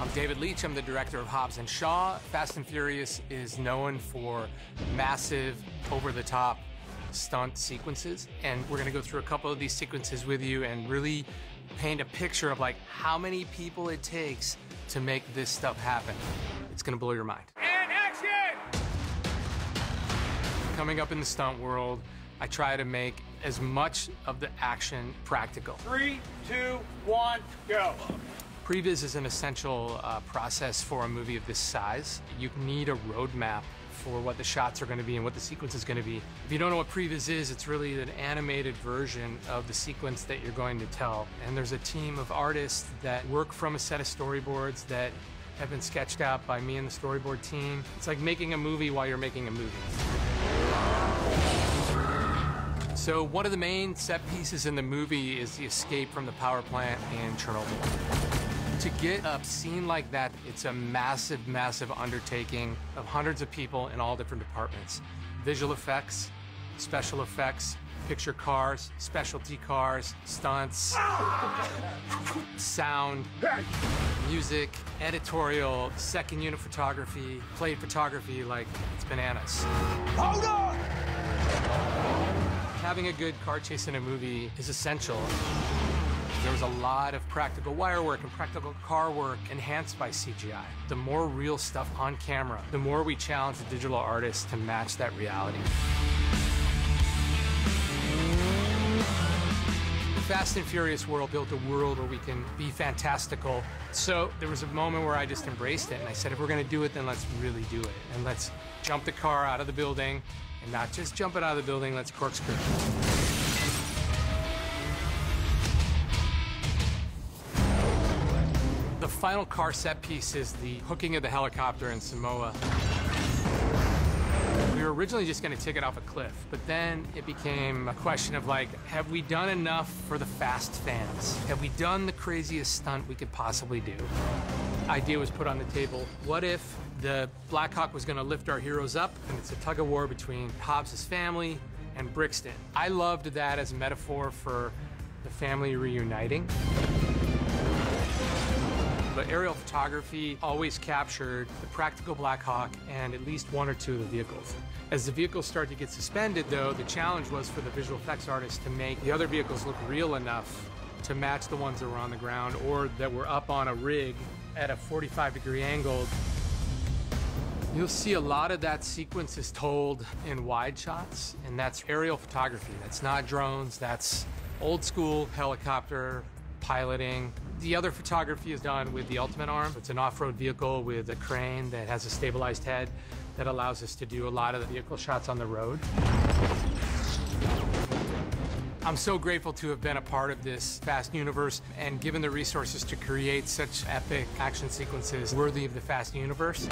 I'm David Leitch. I'm the director of Hobbs and Shaw. Fast and Furious is known for massive, over-the-top stunt sequences, and we're gonna go through a couple of these sequences with you and really paint a picture of like how many people it takes to make this stuff happen. It's gonna blow your mind. And action! Coming up in the stunt world, I try to make as much of the action practical. Three, two, one, go. Previs is an essential uh, process for a movie of this size. You need a roadmap for what the shots are going to be and what the sequence is going to be. If you don't know what previs is, it's really an animated version of the sequence that you're going to tell. And there's a team of artists that work from a set of storyboards that have been sketched out by me and the storyboard team. It's like making a movie while you're making a movie. So one of the main set pieces in the movie is the escape from the power plant in Chernobyl. To get a scene like that, it's a massive, massive undertaking of hundreds of people in all different departments. Visual effects, special effects, picture cars, specialty cars, stunts, sound, music, editorial, second unit photography, plate photography, like it's bananas. Hold on! Having a good car chase in a movie is essential. There was a lot of practical wire work and practical car work enhanced by CGI. The more real stuff on camera, the more we challenge the digital artists to match that reality. The Fast and Furious world built a world where we can be fantastical. So there was a moment where I just embraced it and I said, if we're gonna do it, then let's really do it. And let's jump the car out of the building and not just jump it out of the building, let's corkscrew. Final car set piece is the hooking of the helicopter in Samoa. We were originally just going to take it off a cliff, but then it became a question of like, have we done enough for the fast fans? Have we done the craziest stunt we could possibly do? Idea was put on the table. What if the Blackhawk was going to lift our heroes up, and it's a tug of war between Hobbs's family and Brixton? I loved that as a metaphor for the family reuniting. But aerial photography always captured the practical Black Hawk and at least one or two of the vehicles. As the vehicles start to get suspended, though, the challenge was for the visual effects artists to make the other vehicles look real enough to match the ones that were on the ground or that were up on a rig at a 45 degree angle. You'll see a lot of that sequence is told in wide shots, and that's aerial photography. That's not drones, that's old school helicopter piloting. The other photography is done with the Ultimate Arm. It's an off-road vehicle with a crane that has a stabilized head that allows us to do a lot of the vehicle shots on the road. I'm so grateful to have been a part of this Fast universe and given the resources to create such epic action sequences worthy of the Fast universe.